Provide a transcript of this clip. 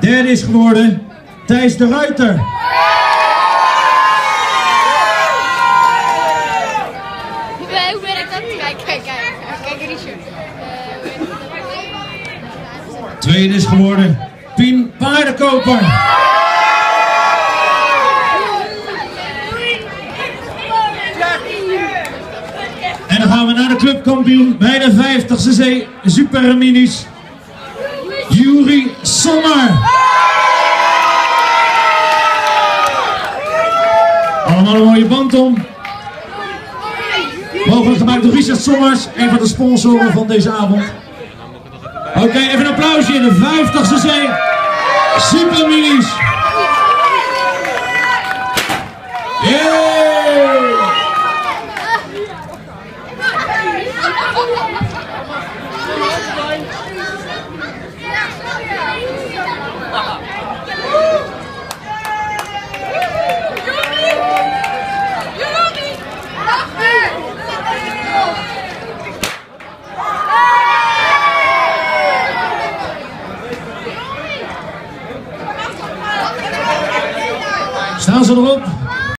Derde is geworden Thijs de Ruiter. Hoe werkt dat? Kijk, kijk, kijk. Kijk, Richard. Tweede is geworden Pien Paardenkoper. En dan gaan we naar de clubkampioen bij de 50ste zee Super Minis. Jury Sommer. Allemaal een mooie band om. Mogelijk gemaakt door Richard Sommers, een van de sponsoren van deze avond. Oké, even een applausje in de 50ste zee. Super Minis. Santos no grupo.